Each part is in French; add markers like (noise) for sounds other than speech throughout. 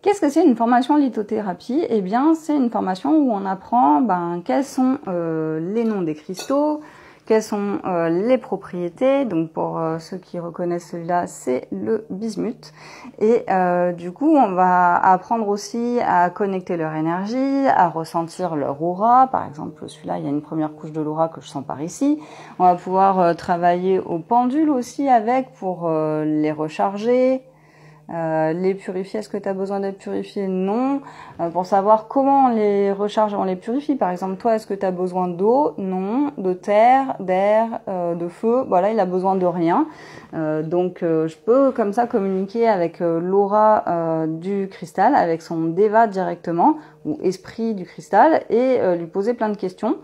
Qu'est-ce que c'est une formation lithothérapie? Eh bien, c'est une formation où on apprend ben, quels sont euh, les noms des cristaux, quelles sont euh, les propriétés. Donc pour euh, ceux qui reconnaissent celui-là, c'est le bismuth. Et euh, du coup, on va apprendre aussi à connecter leur énergie, à ressentir leur aura. Par exemple, celui-là, il y a une première couche de l'aura que je sens par ici. On va pouvoir travailler au pendule aussi avec pour les recharger, euh, les purifier, est-ce que tu as besoin d'être purifié? Non. Euh, pour savoir comment on les recharge, on les purifie. Par exemple, toi, est-ce que tu as besoin d'eau? Non. De terre, d'air, euh, de feu? Voilà, il a besoin de rien. donc, je peux comme ça communiquer avec l'aura du cristal, avec son déva directement, ou esprit du cristal, et lui poser plein de questions.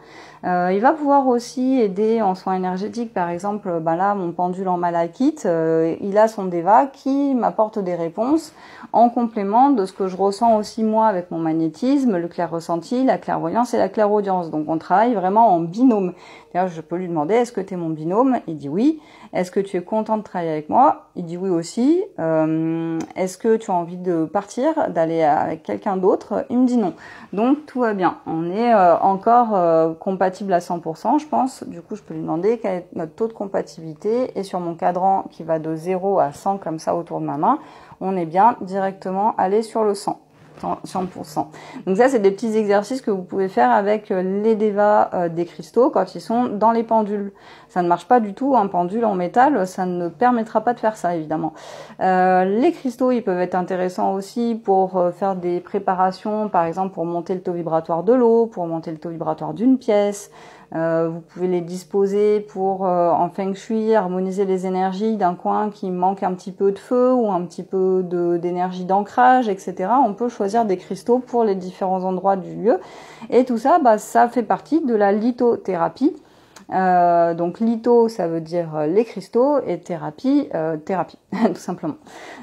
Euh, il va pouvoir aussi aider en soins énergétiques, par exemple, ben là, mon pendule en malachite, euh, il a son DEVA qui m'apporte des réponses en complément de ce que je ressens aussi moi avec mon magnétisme, le clair ressenti, la clairvoyance et la clairaudience. Donc on travaille vraiment en binôme. D'ailleurs, je peux lui demander, est-ce que tu es mon binôme? Il dit oui. Est-ce que tu es content de travailler avec moi? Il dit oui aussi. Euh, est-ce que tu as envie de partir, d'aller avec quelqu'un d'autre? Il me dit non. Donc tout va bien. On est encore compatible à 100%, je pense. Du coup, je peux lui demander quel est notre taux de compatibilité. Et sur mon cadran qui va de 0 à 100 comme ça autour de ma main, on est bien directement allé sur le 100. 100%. Donc ça, c'est des petits exercices que vous pouvez faire avec euh, les dévas euh, des cristaux quand ils sont dans les pendules. Ça ne marche pas du tout, un pendule en métal, ça ne permettra pas de faire ça, évidemment. Euh, les cristaux, ils peuvent être intéressants aussi pour faire des préparations, par exemple pour monter le taux vibratoire de l'eau, pour monter le taux vibratoire d'une pièce, euh, vous pouvez les disposer pour, euh, en feng shui, harmoniser les énergies d'un coin qui manque un petit peu de feu ou un petit peu d'énergie d'ancrage, etc. On peut choisir des cristaux pour les différents endroits du lieu. Et tout ça, bah, ça fait partie de la lithothérapie. Euh, donc litho, ça veut dire les cristaux et thérapie, thérapie, (laughs) tout simplement.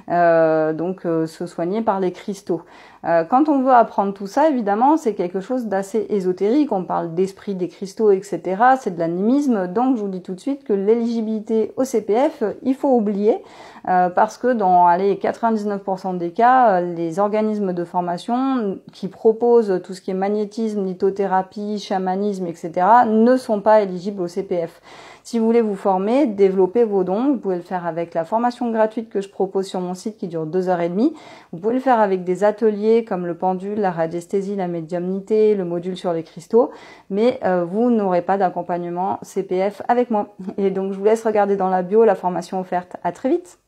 donc se soigner par les cristaux. Euh, quand on veut apprendre tout ça, évidemment, c'est quelque chose d'assez ésotérique. On parle d'esprit des cristaux, etc. C'est de l'animisme. Donc, je vous dis tout de suite que l'éligibilité au CPF, il faut oublier euh, parce que dans allez, 99% des cas, euh, les organismes de formation qui proposent tout ce qui est magnétisme, lithothérapie, chamanisme, etc. ne sont pas éligibles au CPF. Si vous voulez vous former, développer vos dons, vous pouvez le faire avec la formation gratuite que je propose sur mon site qui dure deux heures et demie. Vous pouvez le faire avec des ateliers comme le pendule, la radiesthésie, la médiumnité, le module sur les cristaux, mais euh, vous n'aurez pas d'accompagnement CPF avec moi. Et donc je vous laisse regarder dans la bio la formation offerte. À très vite.